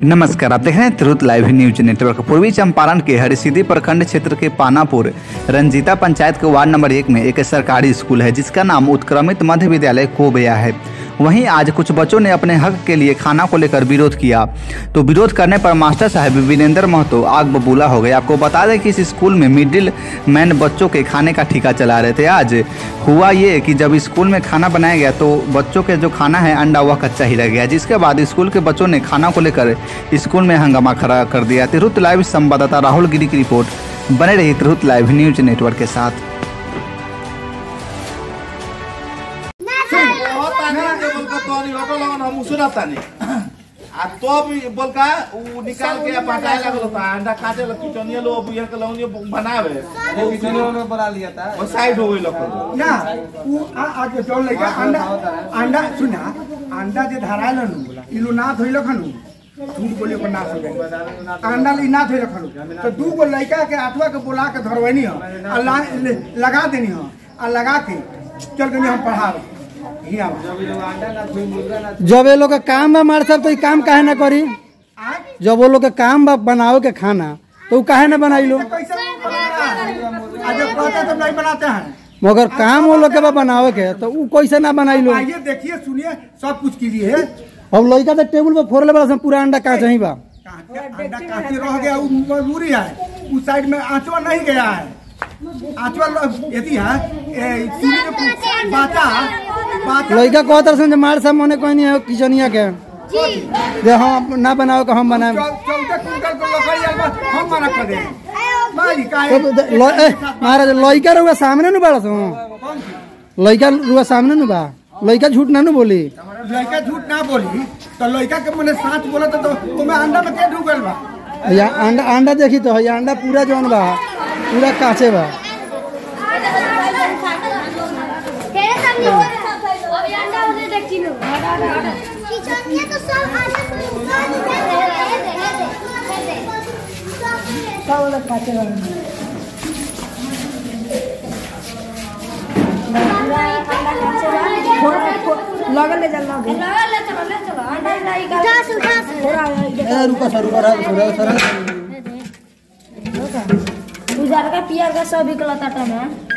नमस्कार, आप देख रहे हैं त्रुत लाइव न्यूज़ नेटवर्क। पूर्वी चंपारण के हरिसिद्धि प्रखंड क्षेत्र के पानापुर, रंजीता पंचायत के वार्ड नंबर एक में एक सरकारी स्कूल है, जिसका नाम उत्क्रमित मध्य विद्यालय कोबया है। वहीं आज कुछ बच्चों ने अपने हक के लिए खाना को लेकर विरोध किया। तो विरोध करने पर मास्टर साहब वीरेंद्र महतो आग बबूला हो गए। आपको बता दें कि इस स्कूल में मिडिल मैन बच्चों के खाने का ठिका चला रहे थे। आज हुआ ये कि जब स्कूल में खाना बनाया गया तो बच्चों के जो खाना है, अंडा वह कच्चा ही रह गया। जिसके बाद स्कूल के बच्चों ने खाना को लेकर स्कूल में हंगामा खड़ा कर दिया। तिरहुत लाइव संवाददाता राहुल गिरी की रिपोर्ट। बने रही तिरहुत लाइव न्यूज़ नेटवर्क के साथ। तोनी ऑटो लगन हम सुना तानी। आ तो भी बोलका उ निकाल के पटाए लगल था अंडा काटे लग किचनिया लो बुयर के लौनी बनावे। वो किचनिया में बना लिया था। वो साइड हो गई लोग ना उ आ आज जौन लइका अंडा अंडा सुना अंडा जे धरायल नु इलो ना धोइल खनु झूठ बोले को ना हो गए अंडा ली ना धोइल खनु तो दू गो लइका के आठवा के बोला के धरवनी हो आ लगा देनी हो आ लगा के चल गनी हम हिया जब ये लोग का काम बा मार साहब तो ये काम काहे ना करी? जब वो लोग का काम बा बनावे के खाना तो काहे ना बनाई लो मगर काम वो लोग के बा के तो वो कैसे ना बनाई लो आइए देखिए सुनिए सब कुछ कीजिए अब लड़का तो टेबल पे फोड़ ले बड़ा सन, पूरा अंडा का ही बा। अंडा कांटे रह गया वो मजबूरी है उस साइड में आंचवा नहीं गया है आंचवा यदि है बाटा बाटा लड़का कहतर सन जे मार साहब मने कोई नहीं है किचनिया के। जे। हम ना बनावे के हम बनाए। चौ- चौदह कुंटल को लकड़ी हम मना कर दे। का तो ए, महाराज लड़का रुआ सामने नु बड़ा सो? लड़का रुआ सामने नु बा। लड़का झूठ ना नु बोली? लड़का झूठ ना बोली तो लड़का के मने साथ बोला तो तुम्हें अंडा में क्या ढूक बा? या अंडा अंडा देखी तो ये अंडा पूरा जौन बा पूरा काचे बा तेरे सामने हो रहा है अभी देख चिनो किचनिया तो सब आने से ऊपर दे दे दे दे लगल ले चल लगे ले चलो ले चलो अंडा नहीं उठा उठा से रुका सर रुका सर उजार का पियर का सब निकला टाटा में